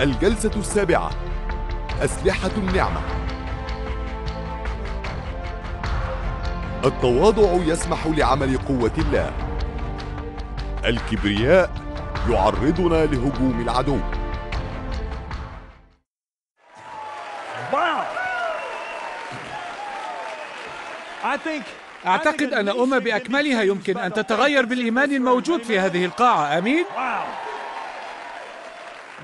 الجلسة السابعة. أسلحة النعمة. التواضع يسمح لعمل قوة الله. الكبرياء يعرضنا لهجوم العدو. أعتقد أن أمة بأكملها يمكن أن تتغير بالإيمان الموجود في هذه القاعة. أمين؟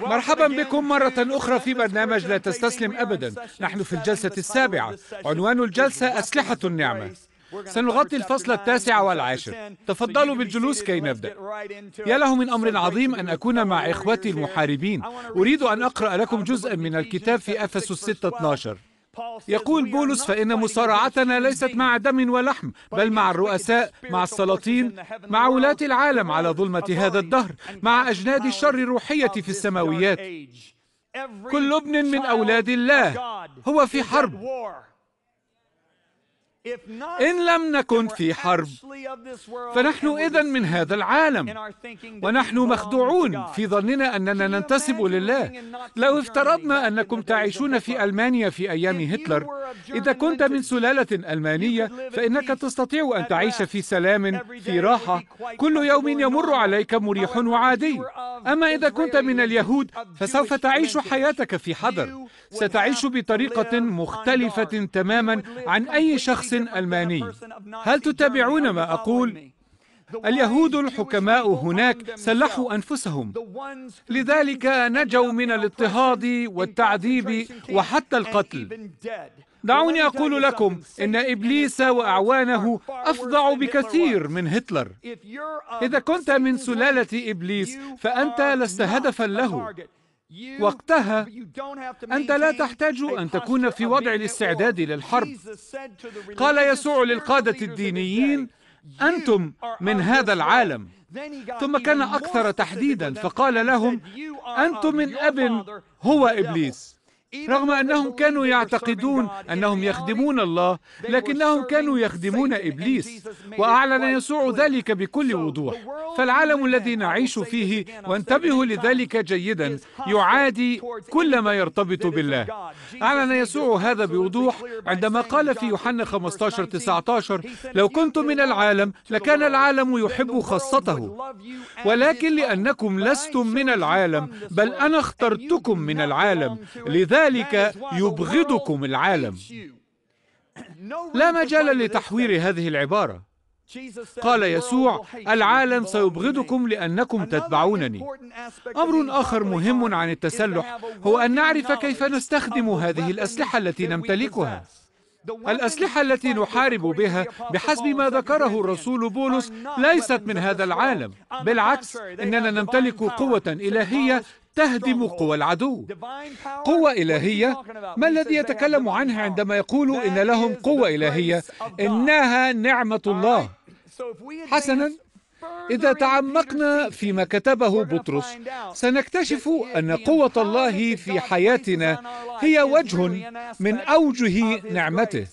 مرحبا بكم مرة أخرى في برنامج لا تستسلم أبدا. نحن في الجلسة السابعة. عنوان الجلسة أسلحة النعمة. سنغطي الفصل التاسع والعاشر. تفضلوا بالجلوس كي نبدأ. يا له من أمر عظيم أن أكون مع إخوتي المحاربين. أريد أن أقرأ لكم جزءا من الكتاب في أفسس 6 12 يقول بولس فإن مصارعتنا ليست مع دم ولحم بل مع الرؤساء مع السلاطين مع ولاة العالم على ظلمة هذا الدهر مع أجناد الشر الروحية في السماويات. كل ابن من أولاد الله هو في حرب. إن لم نكن في حرب. فنحن إذا من هذا العالم. ونحن مخدوعون في ظننا أننا ننتسب لله. لو افترضنا أنكم تعيشون في ألمانيا في أيام هتلر. إذا كنت من سلالة ألمانية فإنك تستطيع أن تعيش في سلام في راحة. كل يوم يمر عليك مريح وعادي. أما إذا كنت من اليهود فسوف تعيش حياتك في حذر. ستعيش بطريقة مختلفة تماما عن أي شخص ألماني. هل تتابعون ما أقول؟ اليهود الحكماء هناك سلحوا أنفسهم. لذلك نجوا من الاضطهاد والتعذيب وحتى القتل. دعوني أقول لكم إن إبليس وأعوانه أفظع بكثير من هتلر. إذا كنت من سلالة إبليس فأنت لست هدفا له. وقتها أنت لا تحتاج أن تكون في وضع الاستعداد للحرب قال يسوع للقادة الدينيين أنتم من هذا العالم. ثم كان أكثر تحديدا فقال لهم أنتم من أب هو إبليس. رغم أنهم كانوا يعتقدون أنهم يخدمون الله لكنهم كانوا يخدمون إبليس وأعلن يسوع ذلك بكل وضوح. فالعالم الذي نعيش فيه وانتبهوا لذلك جيدا يعادي كل ما يرتبط بالله. أعلن يسوع هذا بوضوح عندما قال في يوحنا 15 19 لو كنتم من العالم لكان العالم يحب خاصته. ولكن لأنكم لستم من العالم بل أنا اخترتكم من العالم. لذلك ذلك يبغضكم العالم. لا مجال لتحوير هذه العبارة. قال يسوع العالم سيبغضكم لأنكم تتبعونني. أمر آخر مهم عن التسلح هو أن نعرف كيف نستخدم هذه الأسلحة التي نمتلكها. الأسلحة التي نحارب بها بحسب ما ذكره الرسول بولس ليست من هذا العالم. بالعكس إننا نمتلك قوة إلهية تهدم قوى العدو. قوة إلهية. ما الذي يتكلم عنها عندما يقول إن لهم قوة إلهية؟ إنها نعمة الله. حسنا إذا تعمقنا فيما كتبه بطرس سنكتشف أن قوة الله في حياتنا هي وجه من أوجه نعمته.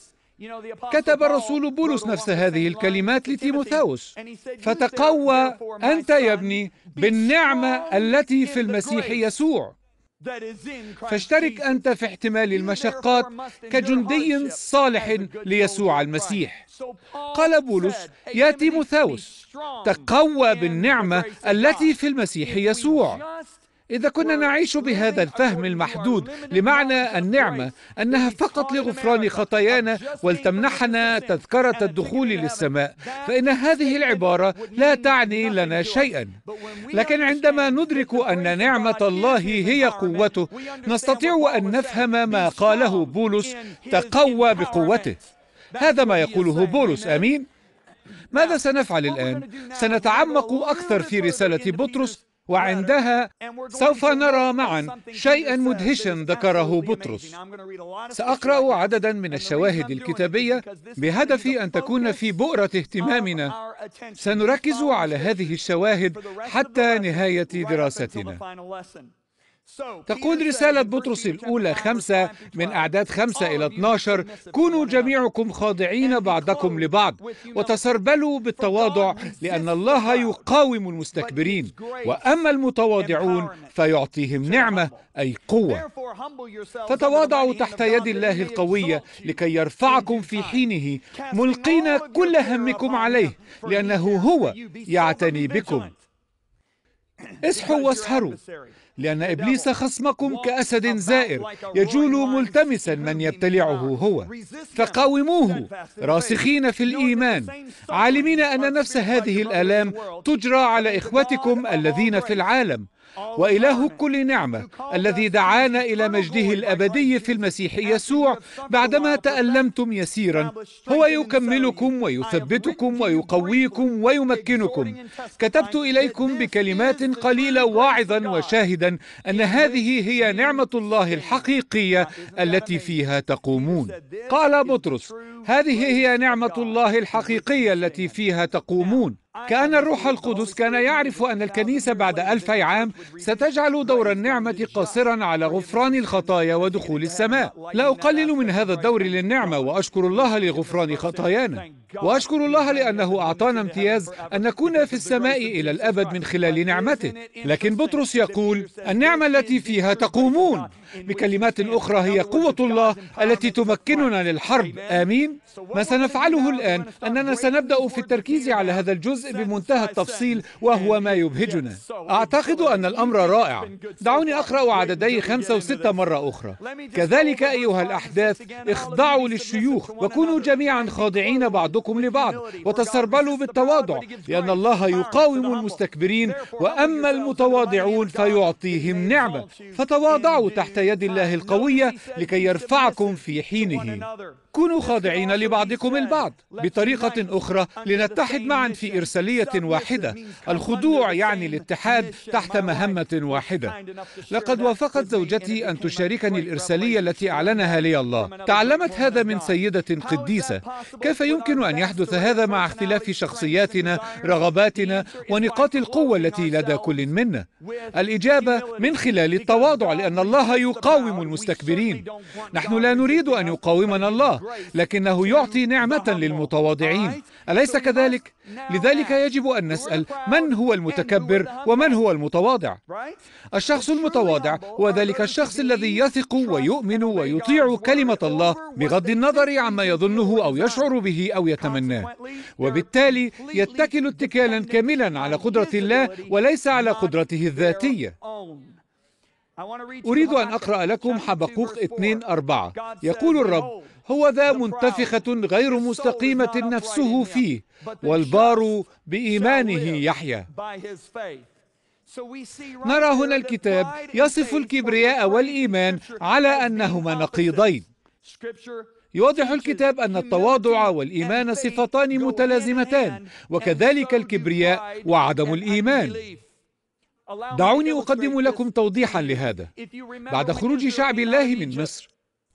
كتب الرسول بولس نفس هذه الكلمات لتيموثاوس. فتقوى أنت يا ابني بالنعمة التي في المسيح يسوع. فاشترك أنت في احتمال المشقات كجندي صالح ليسوع المسيح. قال بولس يا تيموثاوس تقوى بالنعمة التي في المسيح يسوع. إذا كنا نعيش بهذا الفهم المحدود لمعنى النعمة أنها فقط لغفران خطايانا ولتمنحنا تذكرة الدخول للسماء فإن هذه العبارة لا تعني لنا شيئا. لكن عندما ندرك أن نعمة الله هي قوته نستطيع أن نفهم ما قاله بولس تقوى بقوته. هذا ما يقوله بولس آمين؟ ماذا سنفعل الآن؟ سنتعمق أكثر في رسالة بطرس وعندها سوف نرى معا شيئا مدهشا ذكره بطرس. سأقرأ عددا من الشواهد الكتابية بهدف أن تكون في بؤرة اهتمامنا. سنركز على هذه الشواهد حتى نهاية دراستنا. تقول رسالة بطرس الأولى خمسة من أعداد خمسة إلى 12 كونوا جميعكم خاضعين بعضكم لبعض وتسربلوا بالتواضع لأن الله يقاوم المستكبرين. وأما المتواضعون فيعطيهم نعمة أي قوة. فتواضعوا تحت يد الله القوية لكي يرفعكم في حينه ملقين كل همكم عليه لأنه هو يعتني بكم. اصحوا واسهروا. لأن إبليس خصمكم كأسد زائر يجول ملتمسا من يبتلعه هو. فقاوموه. راسخين في الإيمان. عالمين أن نفس هذه الآلام تجرى على إخوتكم الذين في العالم. وإله كل نعمة الذي دعانا إلى مجده الأبدي في المسيح يسوع بعدما تألمتم يسيرا. هو يكملكم ويثبتكم ويقويكم ويمكنكم. كتبت إليكم بكلمات قليلة واعظا وشاهدا أن هذه هي نعمة الله الحقيقية التي فيها تقومون. قال بطرس هذه هي نعمة الله الحقيقية التي فيها تقومون. كأن الروح القدس كان يعرف أن الكنيسة بعد ألفي عام ستجعل دور النعمة قاصرا على غفران الخطايا ودخول السماء. لا أقلل من هذا الدور للنعمة وأشكر الله لغفران خطايانا. وأشكر الله لأنه أعطانا امتياز أن نكون في السماء إلى الأبد من خلال نعمته. لكن بطرس يقول النعمة التي فيها تقومون. بكلمات أخرى هي قوة الله التي تمكننا للحرب. آمين. ما سنفعله الآن أننا سنبدأ في التركيز على هذا الجزء بمنتهى التفصيل وهو ما يبهجنا. أعتقد أن الأمر رائع. دعوني أقرأ عددي خمسة وستة مرة أخرى. كذلك أيها الأحداث اخضعوا للشيوخ وكونوا جميعا خاضعين بعضكم لبعض وتسربلوا بالتواضع. لأن الله يقاوم المستكبرين وأما المتواضعون فيعطيهم نعمة. فتواضعوا تحت يد الله القوية لكي يرفعكم في حينه. كونوا خاضعين لبعضكم البعض. بطريقة أخرى لنتحد معا في إرسالية واحدة. الخضوع يعني الاتحاد تحت مهمة واحدة. لقد وافقت زوجتي أن تشاركني الإرسالية التي أعلنها لي الله. تعلمت هذا من سيدة قديسة كيف يمكن أن يحدث هذا مع اختلاف شخصياتنا رغباتنا ونقاط القوة التي لدى كل منا. الإجابة من خلال التواضع لأن الله يقاوم المستكبرين. نحن لا نريد أن يقاومنا الله لكنه يعطي نعمة للمتواضعين. أليس كذلك؟ لذلك يجب أن نسأل من هو المتكبر ومن هو المتواضع؟ الشخص المتواضع هو ذلك الشخص الذي يثق ويؤمن ويطيع كلمة الله بغض النظر عما يظنه أو يشعر به أو يتمناه. وبالتالي يتكل اتكالا كاملا على قدرة الله وليس على قدرته الذاتية. أريد أن أقرأ لكم حبقوق 2 أربعة. يقول الرب هو ذا منتفخة غير مستقيمة نفسه فيه والبار بإيمانه يحيا. نرى هنا الكتاب يصف الكبرياء والإيمان على أنهما نقيضين. يوضح الكتاب أن التواضع والإيمان صفتان متلازمتان وكذلك الكبرياء وعدم الإيمان. دعوني أقدم لكم توضيحا لهذا. بعد خروج شعب الله من مصر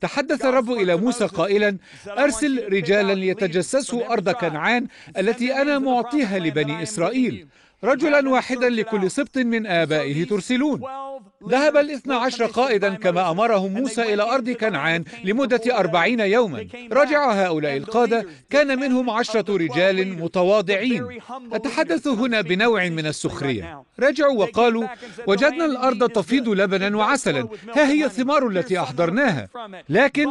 تحدث الرب إلى موسى قائلا أرسل رجالا ليتجسسوا أرض كنعان التي أنا معطيها لبني إسرائيل. رجلا واحدا لكل سبط من آبائه ترسلون. ذهب الاثنى عشر قائدا كما أمرهم موسى إلى أرض كنعان لمدة أربعين يوما. رجع هؤلاء القادة. كان منهم عشرة رجال متواضعين. أتحدث هنا بنوع من السخرية. رجعوا وقالوا وجدنا الأرض تفيض لبنا وعسلا. ها هي الثمار التي أحضرناها. لكن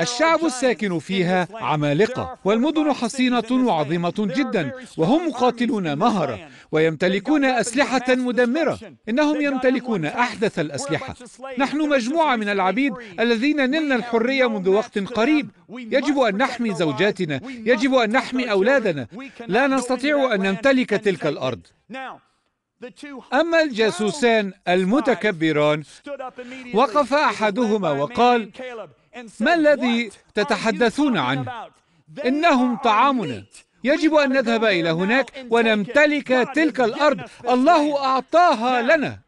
الشعب الساكن فيها عمالقة والمدن حصينة وعظيمة جدا وهم مقاتلون مهرة ويمتلكون أسلحة مدمرة إنهم يمتلكون أحدث الأسلحة. نحن مجموعة من العبيد الذين نلنا الحرية منذ وقت قريب. يجب أن نحمي زوجاتنا. يجب أن نحمي أولادنا. لا نستطيع أن نمتلك تلك الأرض. أما الجاسوسان المتكبران وقف أحدهما وقال ما الذي تتحدثون عنه؟ إنهم طعامنا. يجب أن نذهب إلى هناك ونمتلك تلك الأرض. الله أعطاها لنا.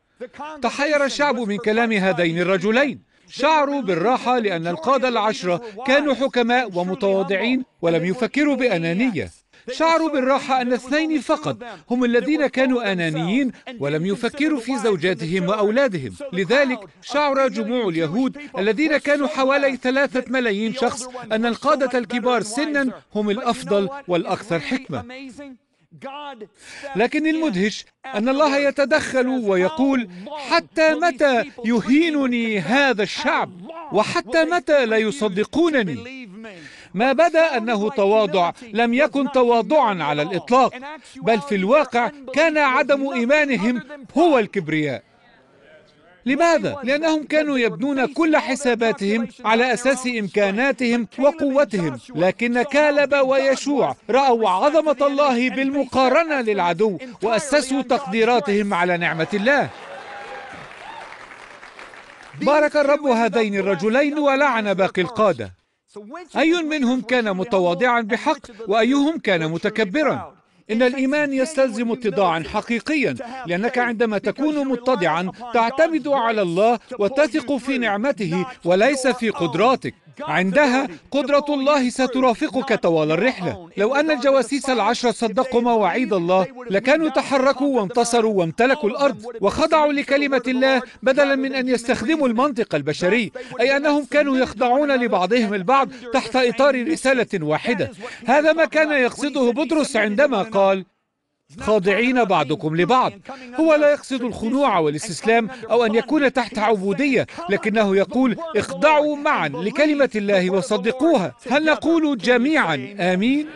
تحير الشعب من كلام هذين الرجلين. شعروا بالراحة لأن القادة العشرة كانوا حكماء ومتواضعين ولم يفكروا بأنانية. شعروا بالراحة أن اثنين فقط هم الذين كانوا أنانيين ولم يفكروا في زوجاتهم وأولادهم. لذلك شعر جموع اليهود الذين كانوا حوالي ثلاثة ملايين شخص أن القادة الكبار سنا هم الأفضل والأكثر حكمة. لكن المدهش أن الله يتدخل ويقول حتى متى يهينني هذا الشعب وحتى متى لا يصدقونني؟ ما بدا أنه تواضع لم يكن تواضعا على الإطلاق بل في الواقع كان عدم إيمانهم هو الكبرياء. لماذا؟ لأنهم كانوا يبنون كل حساباتهم على أساس إمكاناتهم وقوتهم. لكن كالب ويشوع رأوا عظمة الله بالمقارنة للعدو وأسسوا تقديراتهم على نعمة الله. بارك الرب هذين الرجلين ولعن باقي القادة. أي منهم كان متواضعا بحق وأيهم كان متكبرا. إن الإيمان يستلزم اتضاعا حقيقيا لأنك عندما تكون متضعا تعتمد على الله وتثق في نعمته وليس في قدراتك. عندها قدرة الله سترافقك طوال الرحلة. لو أن الجواسيس العشرة صدقوا مواعيد الله لكانوا تحركوا وانتصروا وامتلكوا الأرض وخضعوا لكلمة الله بدلا من أن يستخدموا المنطق البشري أي أنهم كانوا يخضعون لبعضهم البعض تحت إطار رسالة واحدة. هذا ما كان يقصده بطرس عندما قال خاضعين بعضكم لبعض. هو لا يقصد الخضوع والاستسلام أو أن يكون تحت عبودية لكنه يقول اخضعوا معا لكلمة الله وصدقوها. هل نقول جميعا آمين؟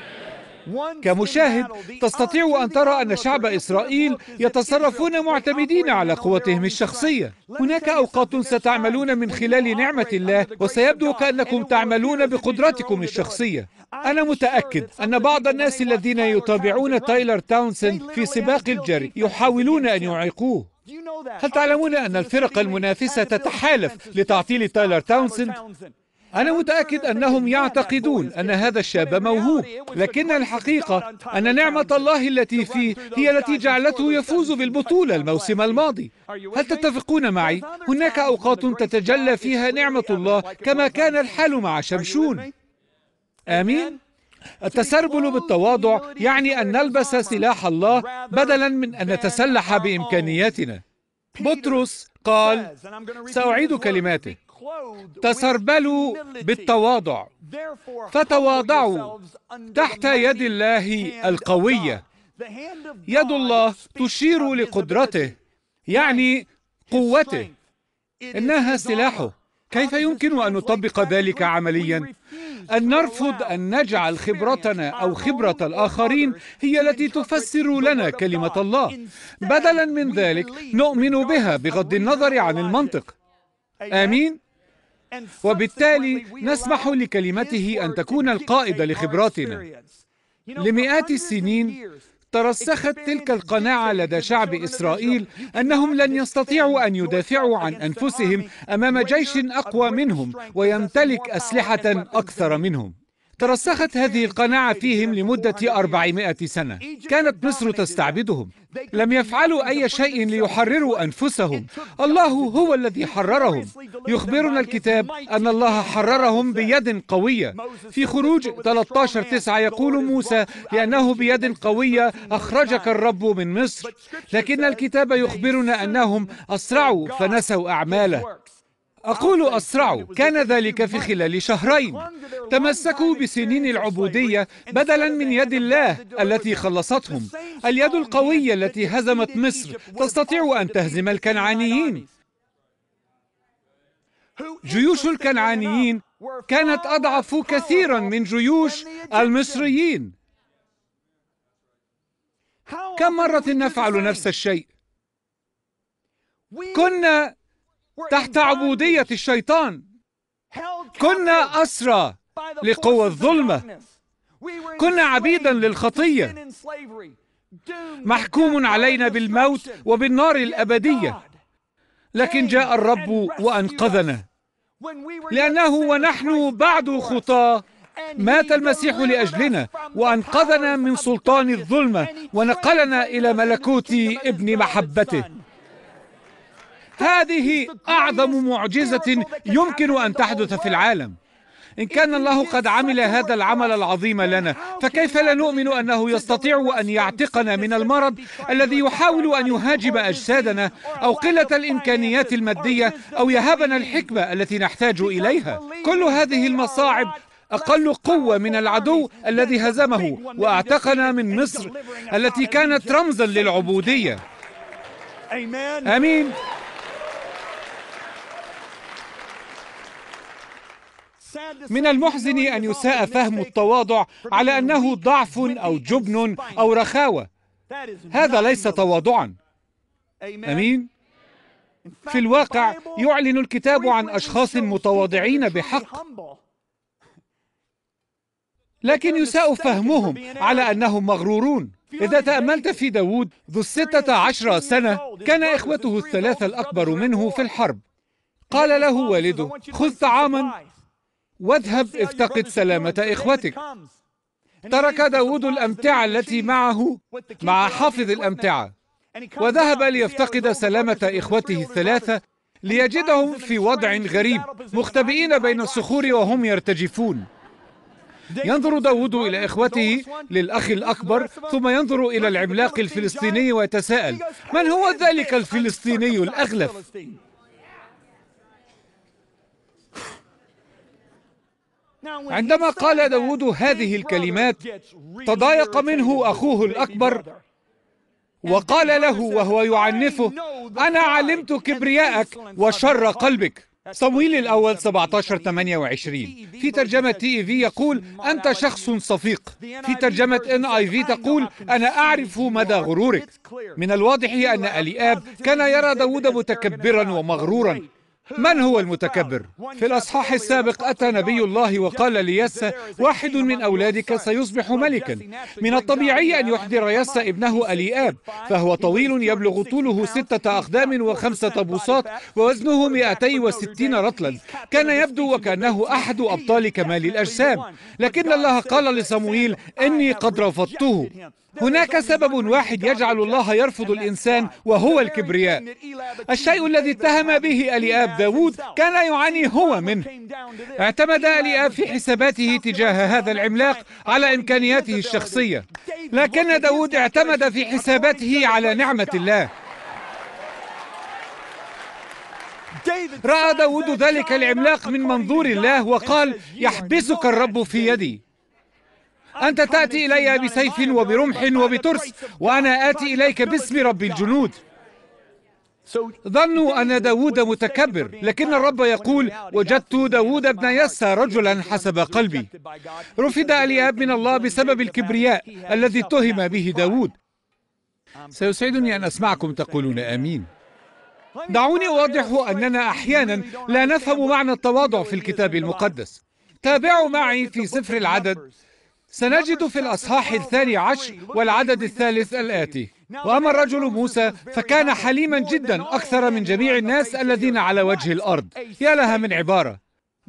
كمشاهد تستطيع أن ترى أن شعب إسرائيل يتصرفون معتمدين على قوتهم الشخصية. هناك أوقات ستعملون من خلال نعمة الله وسيبدو كأنكم تعملون بقدرتكم الشخصية. أنا متأكد أن بعض الناس الذين يتابعون تايلر تاونسند في سباق الجري يحاولون أن يعيقوه. هل تعلمون أن الفرق المنافسة تتحالف لتعطيل تايلر تاونسند أنا متأكد أنهم يعتقدون أن هذا الشاب موهوب لكن الحقيقة أن نعمة الله التي فيه هي التي جعلته يفوز بالبطولة الموسم الماضي هل تتفقون معي؟ هناك أوقات تتجلى فيها نعمة الله كما كان الحال مع شمشون آمين؟ التسربل بالتواضع يعني أن نلبس سلاح الله بدلا من أن نتسلح بإمكانياتنا بطرس قال سأعيد كلماته تسربلوا بالتواضع. فتواضعوا تحت يد الله القوية. يد الله تشير لقدرته يعني قوته. إنها سلاحه. كيف يمكن أن نطبق ذلك عمليا؟ أن نرفض أن نجعل خبرتنا أو خبرة الآخرين هي التي تفسر لنا كلمة الله. بدلا من ذلك نؤمن بها بغض النظر عن المنطق. آمين؟ وبالتالي نسمح لكلمته أن تكون القائدة لخبراتنا. لمئات السنين ترسخت تلك القناعة لدى شعب إسرائيل أنهم لن يستطيعوا أن يدافعوا عن أنفسهم أمام جيش أقوى منهم ويمتلك أسلحة أكثر منهم. ترسخت هذه القناعة فيهم لمدة أربعمائة سنة. كانت مصر تستعبدهم. لم يفعلوا أي شيء ليحرروا أنفسهم. الله هو الذي حررهم. يخبرنا الكتاب أن الله حررهم بيد قوية. في خروج 13 تسعة يقول موسى لأنه بيد قوية أخرجك الرب من مصر. لكن الكتاب يخبرنا أنهم أسرعوا فنسوا أعماله. أقول أسرعوا كان ذلك في خلال شهرين. تمسكوا بسنين العبودية بدلا من يد الله التي خلصتهم. اليد القوية التي هزمت مصر تستطيع أن تهزم الكنعانيين. جيوش الكنعانيين كانت أضعف كثيرا من جيوش المصريين. كم مرة نفعل نفس الشيء؟ كنا تحت عبودية الشيطان. كنا أسرى لقوى الظلمة. كنا عبيدا للخطية. محكوم علينا بالموت وبالنار الأبدية. لكن جاء الرب وأنقذنا. لأنه ونحن بعد خطاه. مات المسيح لأجلنا وأنقذنا من سلطان الظلمة ونقلنا إلى ملكوت ابن محبته. هذه أعظم معجزة يمكن أن تحدث في العالم. إن كان الله قد عمل هذا العمل العظيم لنا فكيف لا نؤمن أنه يستطيع أن يعتقنا من المرض الذي يحاول أن يهاجم أجسادنا أو قلة الإمكانيات المادية أو يهبنا الحكمة التي نحتاج إليها؟ كل هذه المصاعب أقل قوة من العدو الذي هزمه وأعتقنا من مصر التي كانت رمزا للعبودية. آمين. من المحزن أن يساء فهم التواضع على أنه ضعف أو جبن أو رخاوة. هذا ليس تواضعا. أمين؟ في الواقع يعلن الكتاب عن أشخاص متواضعين بحق. لكن يساء فهمهم على أنهم مغرورون. إذا تأملت في داود ذو الستة عشر سنة كان إخوته الثلاثة الأكبر منه في الحرب. قال له والده خذ طعاما. واذهب افتقد سلامة إخوتك. ترك داود الأمتعة التي معه مع حافظ الأمتعة. وذهب ليفتقد سلامة إخوته الثلاثة ليجدهم في وضع غريب مختبئين بين الصخور وهم يرتجفون. ينظر داود إلى إخوته للأخ الأكبر ثم ينظر إلى العملاق الفلسطيني ويتساءل. من هو ذلك الفلسطيني الأغلف؟ عندما قال داود هذه الكلمات تضايق منه أخوه الأكبر وقال له وهو يعنفه أنا علمت كبرياءك وشر قلبك. صمويل الأول 17 28 في ترجمة تي إي في يقول أنت شخص صفيق. في ترجمة إن آي في تقول أنا أعرف مدى غرورك. من الواضح أن أليآب كان يرى داود متكبرا ومغرورا. من هو المتكبر؟ في الأصحاح السابق أتى نبي الله وقال ليسى واحد من أولادك سيصبح ملكا. من الطبيعي أن يحضر يسى ابنه أليآب فهو طويل يبلغ طوله ستة أقدام وخمسة بوصات ووزنه 260 رطلا. كان يبدو وكأنه أحد أبطال كمال الأجسام. لكن الله قال لصموئيل إني قد رفضته. هناك سبب واحد يجعل الله يرفض الإنسان وهو الكبرياء. الشيء الذي اتهم به أليآب داود كان يعاني هو منه. اعتمد أليآب في حساباته تجاه هذا العملاق على إمكانياته الشخصية. لكن داود اعتمد في حساباته على نعمة الله. رأى داود ذلك العملاق من منظور الله وقال يحبسك الرب في يدي. أنت تأتي إلي بسيف وبرمح وبترس وأنا آتي إليك باسم رب الجنود. ظنوا أن داود متكبر لكن الرب يقول وجدت داود ابن يسى رجلا حسب قلبي. رفض ألياب من الله بسبب الكبرياء الذي اتهم به داود. سيسعدني أن أسمعكم تقولون آمين. دعوني أوضح أننا أحيانا لا نفهم معنى التواضع في الكتاب المقدس. تابعوا معي في سفر العدد سنجد في الأصحاح الثاني عشر والعدد الثالث الآتي. وأما الرجل موسى فكان حليما جدا أكثر من جميع الناس الذين على وجه الأرض. يا لها من عبارة.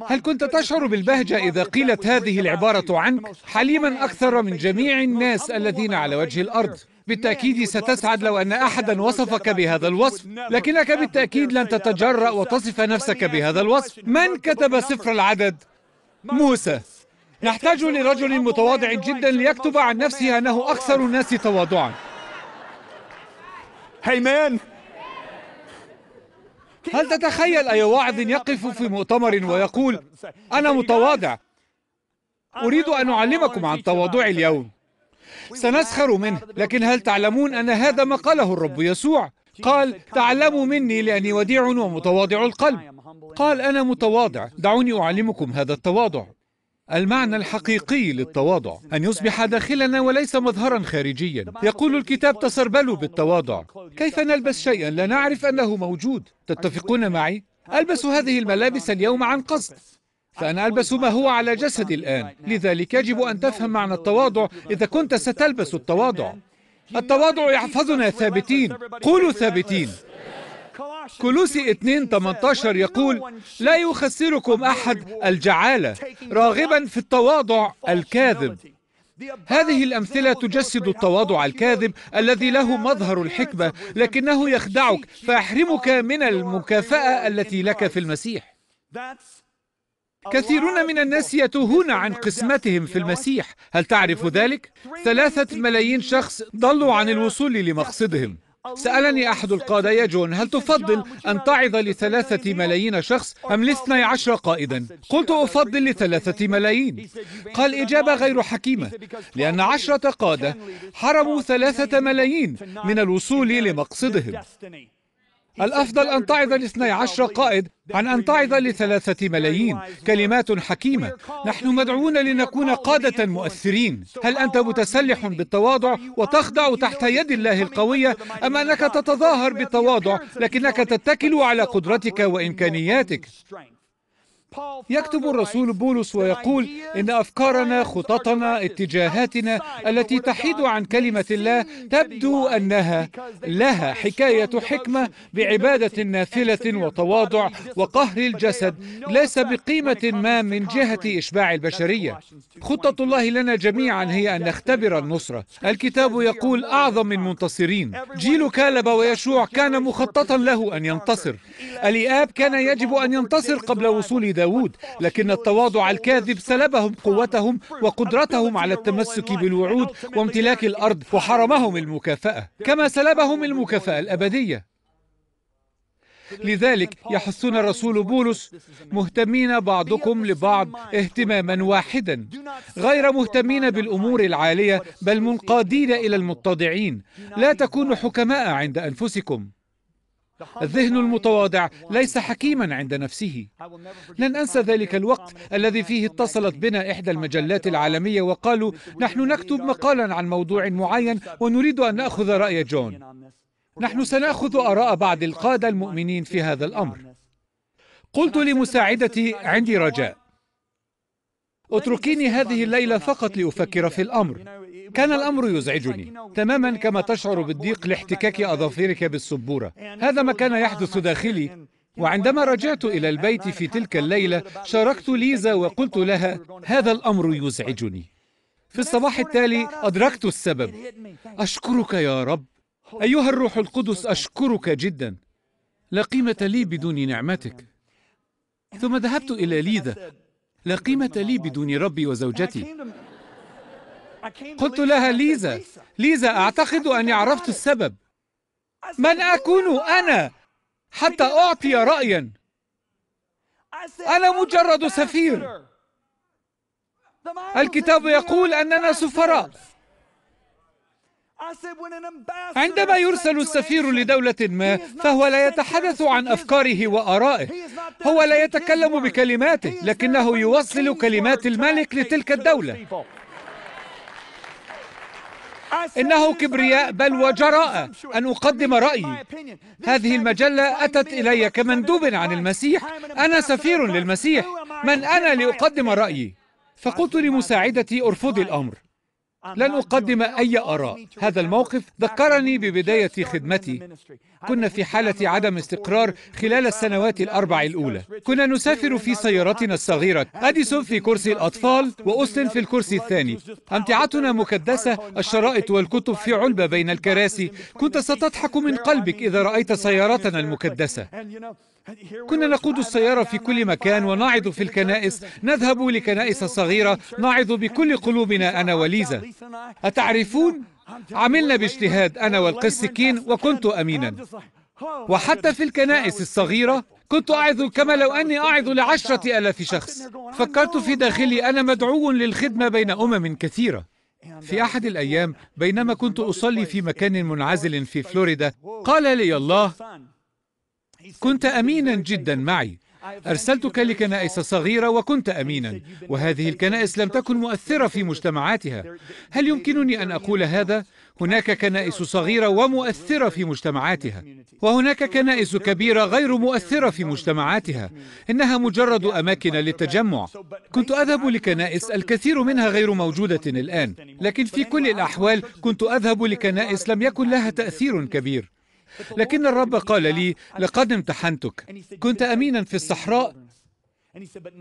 هل كنت تشعر بالبهجة إذا قيلت هذه العبارة عنك؟ حليما أكثر من جميع الناس الذين على وجه الأرض. بالتأكيد ستسعد لو أن أحدا وصفك بهذا الوصف. لكنك بالتأكيد لن تتجرأ وتصف نفسك بهذا الوصف. من كتب سفر العدد؟ موسى. نحتاج لرجل متواضع جدا ليكتب عن نفسه أنه أكثر الناس تواضعا. Amen. هل تتخيل أي واعظ يقف في مؤتمر ويقول أنا متواضع أريد أن أعلمكم عن تواضعي اليوم. سنسخر منه لكن هل تعلمون أن هذا ما قاله الرب يسوع؟ قال تعلموا مني لأني وديع ومتواضع القلب. قال أنا متواضع. دعوني أعلمكم هذا التواضع. المعنى الحقيقي للتواضع أن يصبح داخلنا وليس مظهرا خارجيا. يقول الكتاب تسربلوا بالتواضع. كيف نلبس شيئا؟ لا نعرف أنه موجود. تتفقون معي؟ ألبس هذه الملابس اليوم عن قصد. فأنا ألبس ما هو على جسدي الآن. لذلك يجب أن تفهم معنى التواضع. إذا كنت ستلبس التواضع. التواضع يحفظنا ثابتين. قولوا ثابتين. كلوسي 2 18 يقول لا يخسركم أحد الجعالة راغبا في التواضع الكاذب. هذه الأمثلة تجسد التواضع الكاذب الذي له مظهر الحكمة لكنه يخدعك فيحرمك من المكافأة التي لك في المسيح. كثيرون من الناس يتوهون عن قسمتهم في المسيح. هل تعرف ذلك؟ ثلاثة ملايين شخص ضلوا عن الوصول لمقصدهم. سألني أحد القادة يا جون هل تفضل أن تعظ لثلاثة ملايين شخص أم لاثني عشر قائدا؟ قلت أفضل لثلاثة ملايين قال إجابة غير حكيمة لأن عشرة قادة حرموا ثلاثة ملايين من الوصول لمقصدهم الأفضل أن تعظ لاثني عشر قائد عن أن تعظ لثلاثة ملايين. كلمات حكيمة. نحن مدعوون لنكون قادة مؤثرين. هل أنت متسلح بالتواضع وتخضع تحت يد الله القوية أم أنك تتظاهر بالتواضع لكنك تتكل على قدرتك وإمكانياتك؟ يكتب الرسول بولس ويقول إن أفكارنا خططنا اتجاهاتنا التي تحيد عن كلمة الله تبدو أنها لها حكاية حكمة بعبادة نافلة وتواضع وقهر الجسد ليس بقيمة ما من جهة إشباع البشرية. خطة الله لنا جميعا هي أن نختبر النصرة. الكتاب يقول أعظم من منتصرين جيل كالب ويشوع كان مخططا له أن ينتصر. الإياب كان يجب أن ينتصر قبل وصول داود لكن التواضع الكاذب سلبهم قوتهم وقدرتهم على التمسك بالوعود وامتلاك الأرض وحرمهم المكافأة كما سلبهم المكافأة الأبدية. لذلك يحثنا الرسول بولس مهتمين بعضكم لبعض اهتماما واحدا غير مهتمين بالأمور العالية بل منقادين إلى المتضعين لا تكونوا حكماء عند أنفسكم. الذهن المتواضع ليس حكيما عند نفسه. لن أنسى ذلك الوقت الذي فيه اتصلت بنا إحدى المجلات العالمية وقالوا نحن نكتب مقالا عن موضوع معين ونريد أن نأخذ رأي جون. نحن سنأخذ آراء بعض القادة المؤمنين في هذا الأمر. قلت لمساعدتي عندي رجاء. أتركيني هذه الليلة فقط لأفكر في الأمر. كان الأمر يزعجني تماما كما تشعر بالضيق لاحتكاك أظافرك بالسبورة. هذا ما كان يحدث داخلي وعندما رجعت إلى البيت في تلك الليلة شاركت ليزا وقلت لها هذا الأمر يزعجني. في الصباح التالي أدركت السبب. أشكرك يا رب. أيها الروح القدس أشكرك جدا. لا قيمة لي بدون نعمتك. ثم ذهبت إلى ليزا. لا قيمة لي بدون ربي وزوجتي. قلت لها ليزا ليزا أعتقد أني عرفت السبب. من أكون أنا حتى أعطي رايا. أنا مجرد سفير. الكتاب يقول أننا سفراء. عندما يرسل السفير لدولة ما فهو لا يتحدث عن أفكاره وآرائه. هو لا يتكلم بكلماته لكنه يوصل كلمات الملك لتلك الدولة. إنه كبرياء بل وجراءة أن أقدم رأيي. هذه المجلة أتت إلي كمندوب عن المسيح. أنا سفير للمسيح. من أنا لأقدم رأيي؟ فقلت لمساعدتي ارفضي الأمر. لن أقدم أي آراء. هذا الموقف ذكرني ببداية خدمتي. كنا في حالة عدم استقرار خلال السنوات الأربع الأولى. كنا نسافر في سيارتنا الصغيرة. أديسون في كرسي الأطفال وأوستن في الكرسي الثاني. أمتعتنا مكدسة. الشرائط والكتب في علبة بين الكراسي. كنت ستضحك من قلبك إذا رأيت سيارتنا المكدسة. كنا نقود السيارة في كل مكان ونعظ في الكنائس نذهب لكنائس صغيرة نعظ بكل قلوبنا أنا وليزا أتعرفون؟ عملنا باجتهاد أنا والقس كين وكنت أمينا. وحتى في الكنائس الصغيرة كنت أعظ كما لو أني أعظ لعشرة ألاف شخص. فكرت في داخلي أنا مدعو للخدمة بين أمم كثيرة. في أحد الأيام بينما كنت أصلي في مكان منعزل في فلوريدا قال لي الله كنت أمينا جدا معي. أرسلتك لكنائس صغيرة وكنت امينا وهذه الكنائس لم تكن مؤثرة في مجتمعاتها. هل يمكنني أن أقول هذا؟ هناك كنائس صغيرة ومؤثرة في مجتمعاتها وهناك كنائس كبيرة غير مؤثرة في مجتمعاتها. إنها مجرد أماكن للتجمع. كنت أذهب لكنائس الكثير منها غير موجودة الآن لكن في كل الأحوال كنت أذهب لكنائس لم يكن لها تأثير كبير. لكن الرب قال لي لقد امتحنتك. كنت أمينا في الصحراء.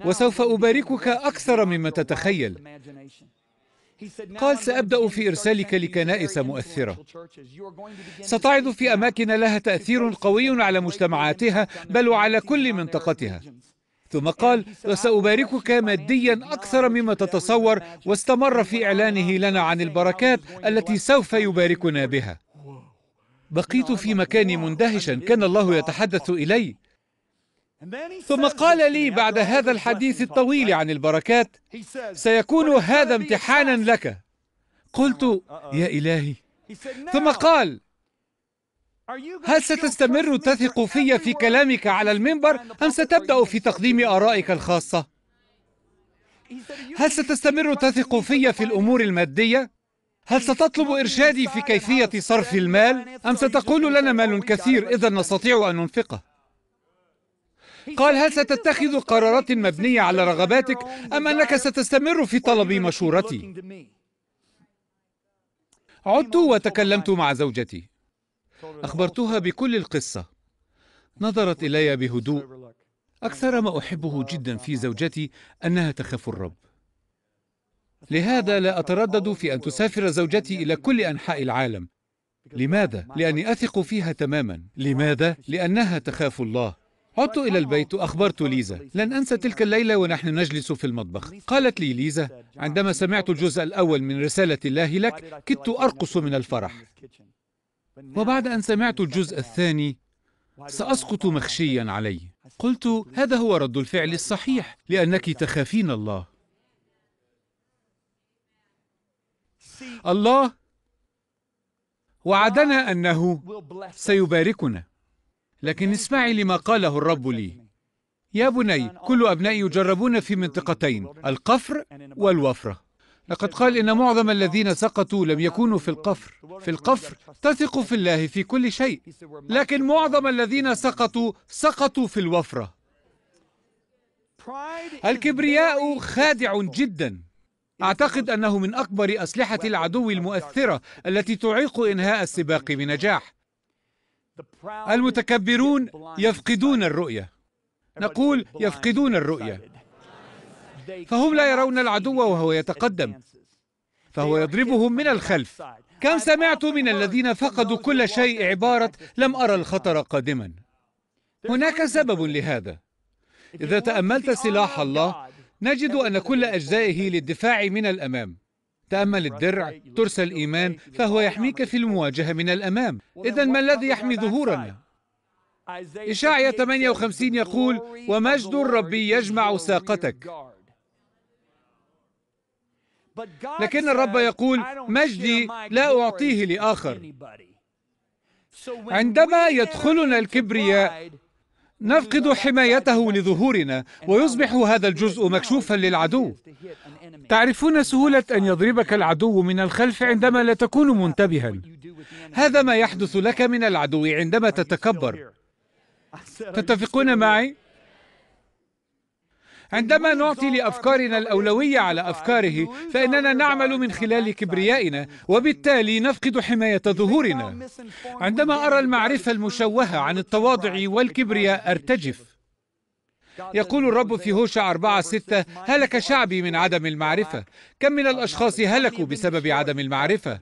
وسوف أباركك أكثر مما تتخيل. قال سأبدأ في إرسالك لكنائس مؤثرة. ستعظ في أماكن لها تأثير قوي على مجتمعاتها بل وعلى كل منطقتها. ثم قال وسأباركك ماديا أكثر مما تتصور. واستمر في إعلانه لنا عن البركات التي سوف يباركنا بها. بقيت في مكاني مندهشا كان الله يتحدث إلي ثم قال لي بعد هذا الحديث الطويل عن البركات سيكون هذا امتحانا لك قلت يا إلهي ثم قال هل ستستمر تثق في في كلامك على المنبر أم ستبدأ في تقديم آرائك الخاصة؟ هل ستستمر تثق في في الأمور المادية؟ هل ستطلب إرشادي في كيفية صرف المال؟ أم ستقول لنا مال كثير إذا نستطيع أن ننفقه؟ قال هل ستتخذ قرارات مبنية على رغباتك أم أنك ستستمر في طلب مشورتي؟ عدت وتكلمت مع زوجتي أخبرتها بكل القصة نظرت إلي بهدوء أكثر ما أحبه جدا في زوجتي أنها تخاف الرب لهذا لا أتردد في أن تسافر زوجتي إلى كل أنحاء العالم. لماذا؟ لأني أثق فيها تماما. لماذا؟ لأنها تخاف الله. عدت إلى البيت وأخبرت ليزا. لن أنسى تلك الليلة ونحن نجلس في المطبخ. قالت لي ليزا عندما سمعت الجزء الأول من رسالة الله لك كدت أرقص من الفرح. وبعد أن سمعت الجزء الثاني سأسقط مخشيا عليه. قلت هذا هو رد الفعل الصحيح لأنك تخافين الله. الله وعدنا أنه سيباركنا. لكن اسمعي لما قاله الرب لي. يا بني كل أبنائي يجربون في منطقتين القفر والوفرة. لقد قال إن معظم الذين سقطوا لم يكونوا في القفر. في القفر تثق في الله في كل شيء. لكن معظم الذين سقطوا سقطوا في الوفرة. الكبرياء خادع جدا. أعتقد أنه من أكبر أسلحة العدو المؤثرة التي تعيق إنهاء السباق بنجاح. المتكبرون يفقدون الرؤية. نقول يفقدون الرؤية. فهم لا يرون العدو وهو يتقدم. فهو يضربهم من الخلف. كم سمعت من الذين فقدوا كل شيء عبارة لم أرى الخطر قادما. هناك سبب لهذا. إذا تأملت سلاح الله نجد أن كل أجزائه للدفاع من الأمام. تأمل الدرع ترس الإيمان فهو يحميك في المواجهة من الأمام. إذا ما الذي يحمي ظهورنا؟ إشاعية 58 يقول ومجد الرب يجمع ساقتك. لكن الرب يقول مجدي لا أعطيه لآخر. عندما يدخلنا الكبرياء نفقد حمايته لظهورنا ويصبح هذا الجزء مكشوفا للعدو. تعرفون سهولة أن يضربك العدو من الخلف عندما لا تكون منتبها. هذا ما يحدث لك من العدو عندما تتكبر. تتفقون معي؟ عندما نعطي لأفكارنا الأولوية على أفكاره فإننا نعمل من خلال كبريائنا وبالتالي نفقد حماية ظهورنا. عندما أرى المعرفة المشوهة عن التواضع والكبرياء أرتجف. يقول الرب في هوشع أربعة ستة هلك شعبي من عدم المعرفة. كم من الأشخاص هلكوا بسبب عدم المعرفة؟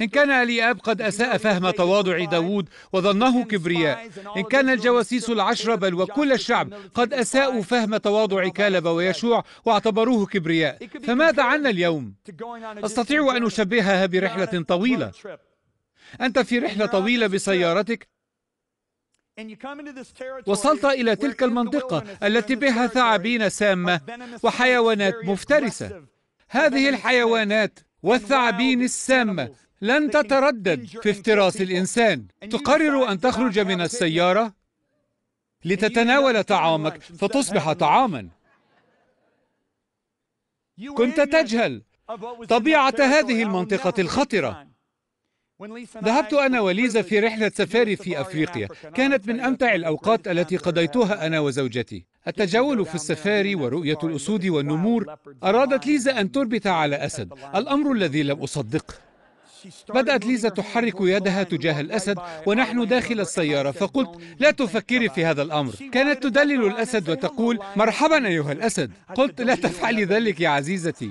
إن كان ألياب قد أساء فهم تواضع داود وظنه كبرياء. إن كان الجواسيس العشرة بل وكل الشعب قد أساءوا فهم تواضع كالب ويشوع واعتبروه كبرياء. فماذا عنا اليوم؟ أستطيع أن أشبهها برحلة طويلة. أنت في رحلة طويلة بسيارتك؟ وصلت إلى تلك المنطقة التي بها ثعابين سامة وحيوانات مفترسة. هذه الحيوانات والثعابين السامة لن تتردد في افتراس الإنسان. تقرر أن تخرج من السيارة لتتناول طعامك فتصبح طعاما. كنت تجهل طبيعة هذه المنطقة الخطرة. ذهبت أنا وليزا في رحلة سفاري في أفريقيا. كانت من أمتع الأوقات التي قضيتها أنا وزوجتي. التجول في السفاري ورؤية الأسود والنمور أرادت ليزا أن تربط على أسد الأمر الذي لم أصدقه بدأت ليزا تحرك يدها تجاه الأسد ونحن داخل السيارة فقلت لا تفكري في هذا الأمر. كانت تدلل الأسد وتقول مرحبا أيها الأسد. قلت لا تفعلي ذلك يا عزيزتي.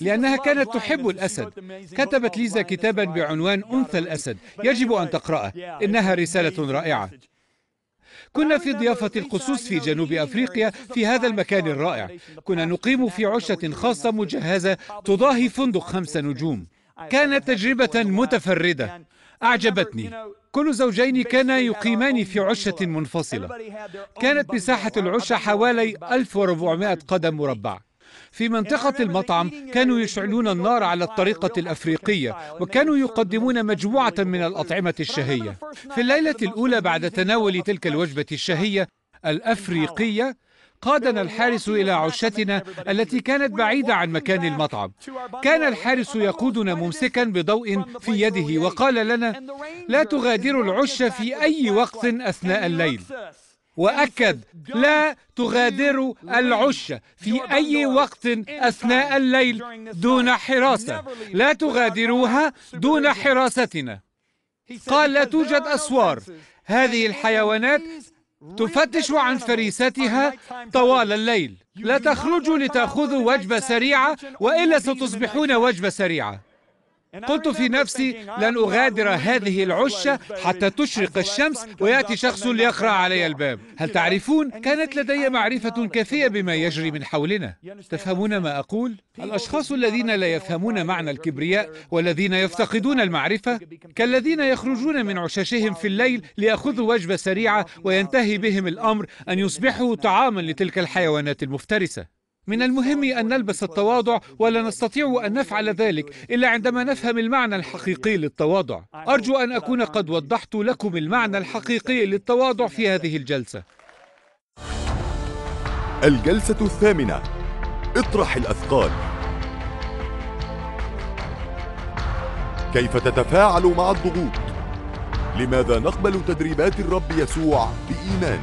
لأنها كانت تحب الأسد. كتبت ليزا كتابا بعنوان أنثى الأسد. يجب أن تقرأه. إنها رسالة رائعة. كنا في ضيافة القصوص في جنوب أفريقيا في هذا المكان الرائع. كنا نقيم في عشة خاصة مجهزة تضاهي فندق خمس نجوم. كانت تجربة متفردة. أعجبتني. كل زوجين كانا يقيمان في عشة منفصلة. كانت مساحة العشة حوالي 1400 قدم مربع. في منطقة المطعم كانوا يشعلون النار على الطريقة الأفريقية وكانوا يقدمون مجموعة من الأطعمة الشهية. في الليلة الأولى بعد تناول تلك الوجبة الشهية الأفريقية قادنا الحارس إلى عشتنا التي كانت بعيدة عن مكان المطعم. كان الحارس يقودنا ممسكا بضوء في يده وقال لنا لا تغادروا العش في أي وقت أثناء الليل. وأكد لا تغادروا العش في أي وقت أثناء الليل دون حراسة. لا تغادروها دون حراستنا. قال لا توجد أسوار. هذه الحيوانات تفتش عن فريستها طوال الليل. لا تخرجوا لتأخذوا وجبة سريعة وإلا ستصبحون وجبة سريعة. قلت في نفسي لن أغادر هذه العشة حتى تشرق الشمس ويأتي شخص ليقرأ علي الباب. هل تعرفون؟ كانت لدي معرفة كافية بما يجري من حولنا؟ تفهمون ما أقول؟ الأشخاص الذين لا يفهمون معنى الكبرياء والذين يفتقدون المعرفة كالذين يخرجون من عشاشهم في الليل ليأخذوا وجبة سريعة وينتهي بهم الأمر أن يصبحوا طعاما لتلك الحيوانات المفترسة. من المهم أن نلبس التواضع ولا نستطيع أن نفعل ذلك إلا عندما نفهم المعنى الحقيقي للتواضع أرجو أن أكون قد وضحت لكم المعنى الحقيقي للتواضع في هذه الجلسة الجلسة الثامنة اطرح الأثقال كيف تتفاعل مع الضغوط؟ لماذا نقبل تدريبات الرب يسوع بإيمان؟